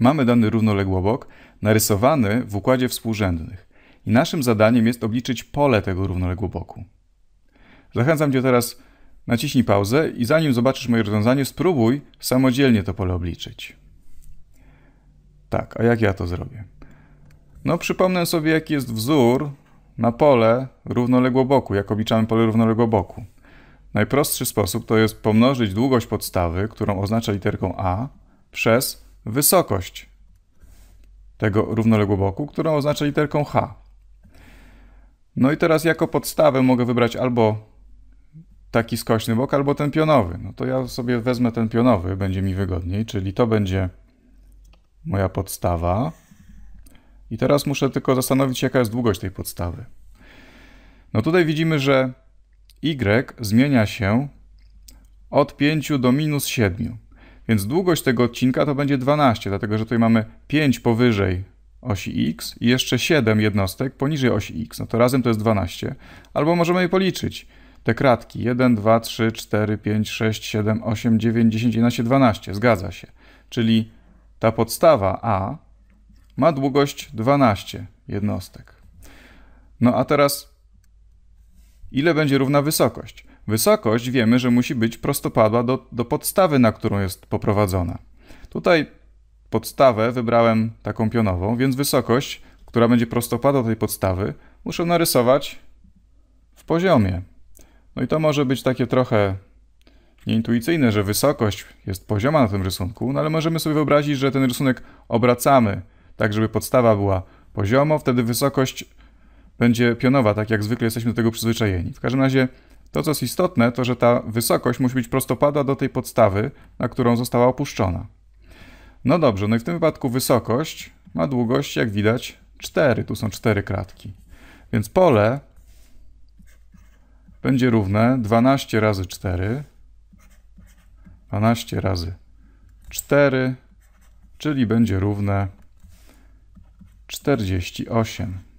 Mamy dany równoległobok narysowany w układzie współrzędnych i naszym zadaniem jest obliczyć pole tego równoległoboku. Zachęcam Cię teraz, naciśnij pauzę i zanim zobaczysz moje rozwiązanie, spróbuj samodzielnie to pole obliczyć. Tak, a jak ja to zrobię? No, przypomnę sobie, jaki jest wzór na pole równoległoboku, jak obliczamy pole równoległoboku. Najprostszy sposób to jest pomnożyć długość podstawy, którą oznacza literką A, przez wysokość tego równoległoboku, którą oznacza literką H. No i teraz jako podstawę mogę wybrać albo taki skośny bok, albo ten pionowy. No to ja sobie wezmę ten pionowy, będzie mi wygodniej, czyli to będzie moja podstawa. I teraz muszę tylko zastanowić się, jaka jest długość tej podstawy. No tutaj widzimy, że y zmienia się od 5 do minus 7. Więc długość tego odcinka to będzie 12, dlatego że tutaj mamy 5 powyżej osi x i jeszcze 7 jednostek poniżej osi x. No to razem to jest 12. Albo możemy je policzyć. Te kratki 1, 2, 3, 4, 5, 6, 7, 8, 9, 10, 11, 12. Zgadza się. Czyli ta podstawa A ma długość 12 jednostek. No a teraz ile będzie równa wysokość? Wysokość wiemy, że musi być prostopadła do, do podstawy, na którą jest poprowadzona. Tutaj podstawę wybrałem taką pionową, więc wysokość, która będzie prostopadła do tej podstawy, muszę narysować w poziomie. No i to może być takie trochę nieintuicyjne, że wysokość jest pozioma na tym rysunku, no ale możemy sobie wyobrazić, że ten rysunek obracamy tak, żeby podstawa była poziomo, wtedy wysokość będzie pionowa, tak jak zwykle jesteśmy do tego przyzwyczajeni. W każdym razie to, co jest istotne, to że ta wysokość musi być prostopadła do tej podstawy, na którą została opuszczona. No dobrze, no i w tym wypadku wysokość ma długość, jak widać, 4. Tu są 4 kratki. Więc pole będzie równe 12 razy 4. 12 razy 4, czyli będzie równe 48.